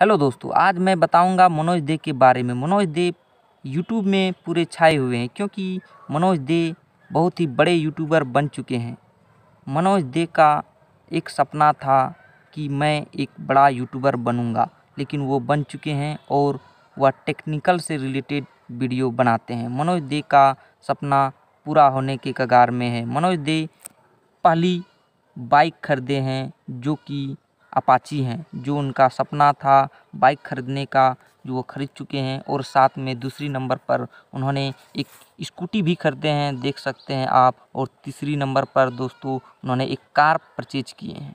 Hello दोस्तों, आज मैं बताऊँगा मनोज दे के बारे में। मनोज दे यूट्यूब में पूरे छाए हुए हैं क्योंकि मनोज दे बहुत ही बड़े यूट्यूबर बन चुके हैं। मनोज दे का एक सपना था कि मैं एक बड़ा यूट्यूबर बनूँगा, लेकिन वो बन चुके हैं और वह टेक्निकल से रिलेटेड वीडियो बनाते हैं। मनोज दे का सपना पूरा होने के कगार में है। मनोज दे पहली बाइक खरीदे हैं जो कि अपाची हैं, जो उनका सपना था बाइक खरीदने का, जो वो खरीद चुके हैं और साथ में दूसरी नंबर पर उन्होंने एक स्कूटी भी खरीदे हैं, देख सकते हैं आप, और तीसरी नंबर पर दोस्तों उन्होंने एक कार परचेज किए हैं।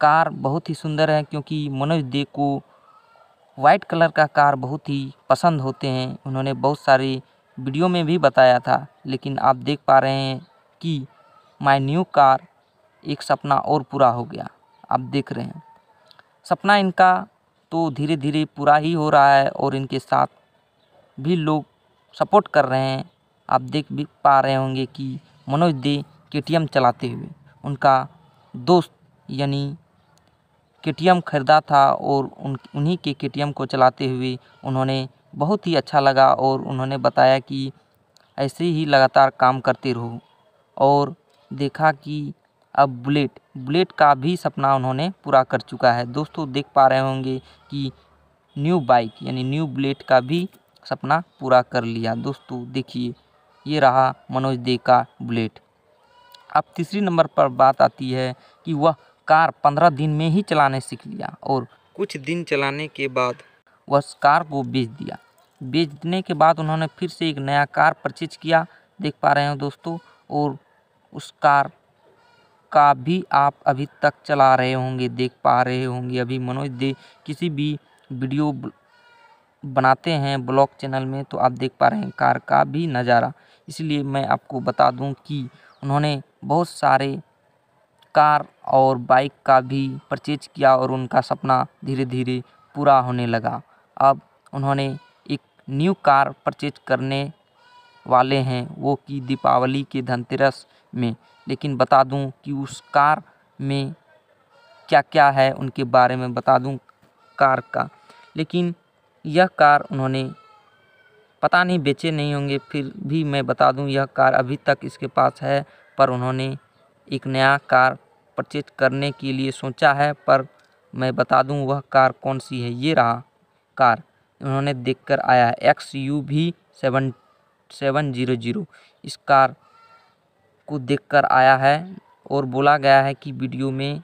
कार बहुत ही सुंदर है क्योंकि मनोज दे को वाइट कलर का कार बहुत ही पसंद होते हैं। उन्होंने बहुत सारी वीडियो में भी बताया था, लेकिन आप देख पा रहे हैं कि माई न्यू कार एक सपना और पूरा हो गया। आप देख रहे हैं। सपना इनका तो धीरे धीरे पूरा ही हो रहा है और इनके साथ भी लोग सपोर्ट कर रहे हैं। आप देख भी पा रहे होंगे कि मनोज दे के चलाते हुए उनका दोस्त यानी के ख़रीदा था और उन, उन्हीं के के को चलाते हुए उन्होंने बहुत ही अच्छा लगा और उन्होंने बताया कि ऐसे ही लगातार काम करते रहो और देखा कि अब बुलेट। बुलेट का भी सपना उन्होंने पूरा कर चुका है। दोस्तों, देख पा रहे होंगे कि न्यू बाइक, यानी न्यू बुलेट का भी सपना पूरा कर लिया। दोस्तों, देखिए, ये रहा मनोज दे का बुलेट। अब तीसरी नंबर पर बात आती है कि वह कार पंद्रह दिन में ही चलाने सीख लिया और कुछ दिन चलाने के बाद वह कार को बेच दिया। बेचने के बाद उन्होंने फिर से एक नया कार परचेज किया। देख पा रहे हैं दोस्तों, और उस कार का भी आप अभी तक चला रहे होंगे, देख पा रहे होंगे। अभी मनोज दे किसी भी वीडियो बनाते हैं ब्लॉग चैनल में तो आप देख पा रहे हैं कार का भी नज़ारा। इसलिए मैं आपको बता दूँ कि उन्होंने बहुत सारे कार और बाइक का भी परचेज किया और उनका सपना धीरे धीरे पूरा होने लगा। अब उन्होंने एक न्यू कार परचेज करने वाले हैं, वो कि दीपावली के धनतेरस में। लेकिन बता दूँ कि उस कार में क्या क्या है, उनके बारे में बता दूँ कार का। लेकिन यह कार उन्होंने पता नहीं, बेचे नहीं होंगे, फिर भी मैं बता दूँ यह कार अभी तक इसके पास है, पर उन्होंने एक नया कार परचेज करने के लिए सोचा है, पर मैं बता दूँ वह कार कौन सी है, ये रहा कार। उन्होंने देखकर आया है X U V seven seven zero zero. इस कार को देखकर आया है और बोला गया है कि वीडियो में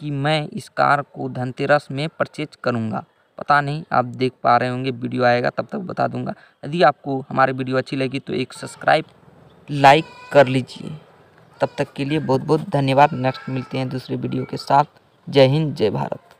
कि मैं इस कार को धनतेरस में परचेज करूँगा। पता नहीं, आप देख पा रहे होंगे, वीडियो आएगा, तब तक बता दूँगा। यदि आपको हमारी वीडियो अच्छी लगी तो एक सब्सक्राइब, लाइक कर लीजिए। तब तक के लिए बहुत बहुत धन्यवाद। नेक्स्ट मिलते हैं दूसरे वीडियो के साथ। जय हिंद, जय भारत।